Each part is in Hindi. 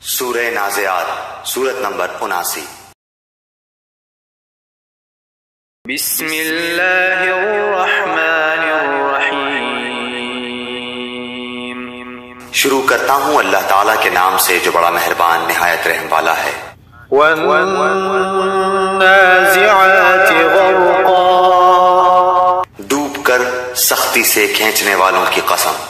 सूर नाजियात सूरत नंबर उनासी। शुरू करता हूँ अल्लाह ताला के नाम से जो बड़ा मेहरबान निहायत रहम वाला है। डूब कर सख्ती से खींचने वालों की कसम।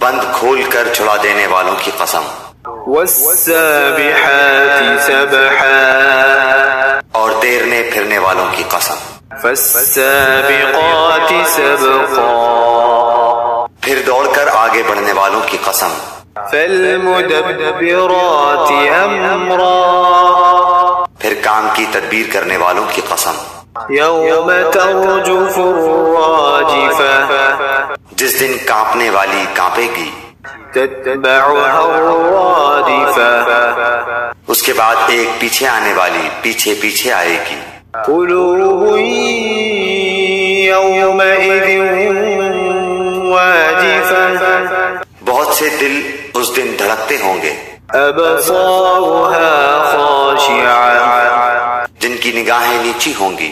बंद खोल कर छुड़ा देने वालों की कसम। और देरने फिरने वालों की कसम। फिर दौड़ कर आगे बढ़ने वालों की कसम। फिर काम की तदबीर करने वालों की कसम। यौम जिस दिन कांपने वाली कांपेगी उसके बाद एक पीछे आने वाली पीछे पीछे आएगी। बहुत से दिल उस दिन धड़कते होंगे। अब जिनकी निगाहें नीची होंगी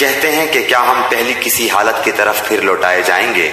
कहते हैं कि क्या हम पहली किसी हालत की तरफ फिर लौटाए जाएंगे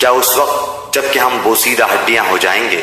क्या उस वक्त जबकि हम बोसीदा हड्डियां हो जाएंगे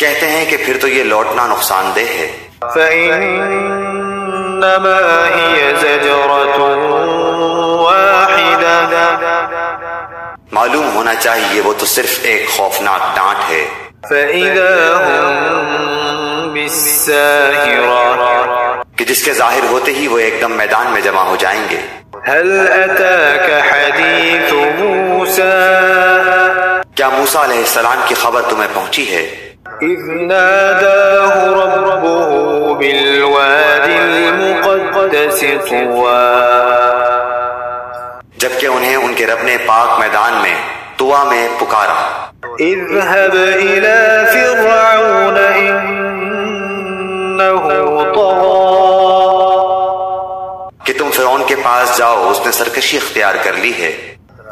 कहते हैं कि फिर तो ये लौटना नुकसानदेह है। मालूम होना चाहिए वो तो सिर्फ़ एक खौफनाक डांट है। कि जिसके ज़ाहिर होते ही वो एकदम मैदान में जमा हो जाएँगे। या मूसा सलाम की खबर तुम्हें पहुँची है। जबकि उन्हें उनके रब ने पाक मैदान में तुआ में पुकारा। कि तुम फिर के पास जाओ उसने सरकशी अख्तियार कर ली है।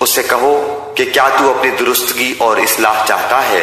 उससे कहो कि क्या तू अपनी दुरुस्तगी और इस्लाह चाहता है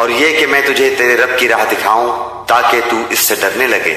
और ये कि मैं तुझे तेरे रब की राह दिखाऊं ताकि तू इससे डरने लगे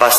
बस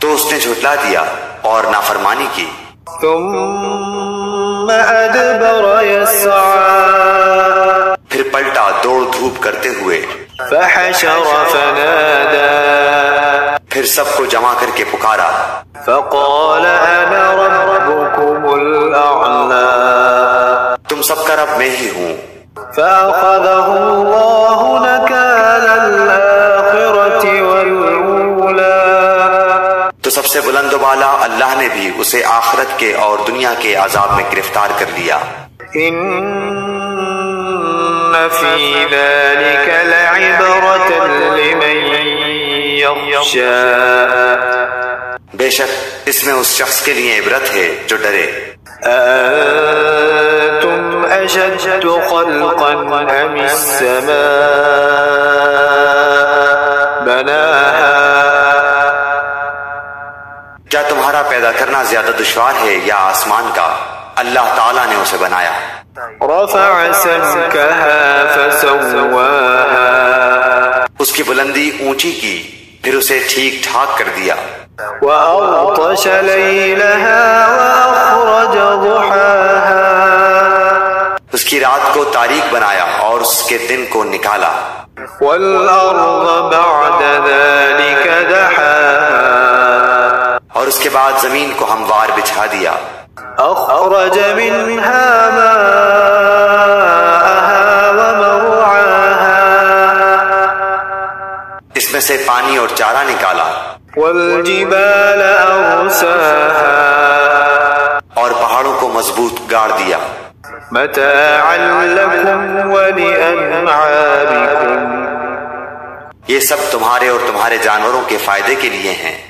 तो उसने झुटला दिया और नाफरमानी की। फिर पलटा दौड़ धूप करते हुए। फिर सबको जमा करके पुकारा। तुम सबका रब मैं ही हूँ। सबसे बुलंद वाला अल्लाह ने भी उसे आखरत के और दुनिया के आजाब में गिरफ़्तार कर लिया। बेशक इसमें उस शख्स के लिए इबरत है जो डरे। तुम सहारा पैदा करना ज़्यादा दुशवार है या आसमान का, अल्लाह ताला ने उसे बनाया। उसकी बुलंदी ऊँची की, फिर उसे ठीक ठाक कर दिया। उसकी रात को तारीख बनाया और उसके दिन को निकाला। उसके बाद ज़मीन को हमवार बिछा दिया। इसमें से पानी और चारा निकाला। और पहाड़ों को मज़बूत गाड़ दिया। ये सब तुम्हारे और तुम्हारे जानवरों के फ़ायदे के लिए हैं।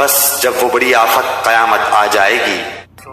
बस जब वो बड़ी आफत कयामत आ जाएगी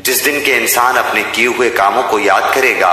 जिस दिन के इंसान अपने किए हुए कामों को याद करेगा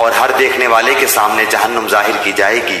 और हर देखने वाले के सामने जहन्नुम जाहिर की जाएगी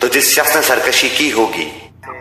तो जिस शख्स ने सरकशी की होगी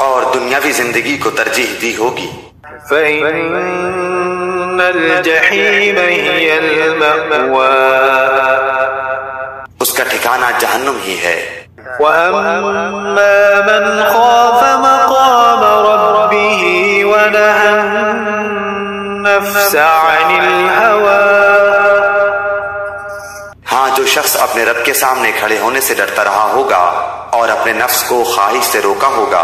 और दुनियावी जिंदगी को तरजीह दी होगी उसका ठिकाना जहन्नुम ही है। हाँ जो शख्स अपने रब के सामने खड़े होने से डरता रहा होगा और अपने नफ्स को ख्वाहिश से रोका होगा।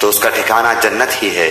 तो उसका ठिकाना जन्नत ही है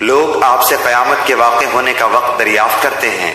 लोग आपसे कयामत के वाक़ होने का वक्त दरियाफ्त करते हैं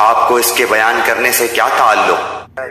आपको इसके बयान करने से क्या ताल्लुक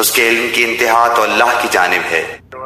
उसके इल्म की इंतहा तो अल्लाह की जानिब है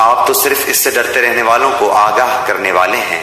आप तो सिर्फ इससे डरते रहने वालों को आगाह करने वाले हैं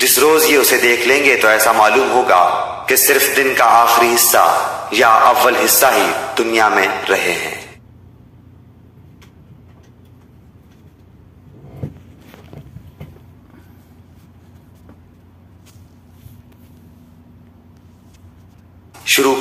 जिस रोज ये उसे देख लेंगे तो ऐसा मालूम होगा कि सिर्फ दिन का आखिरी हिस्सा या अव्वल हिस्सा ही दुनिया में रहे हैं शुरू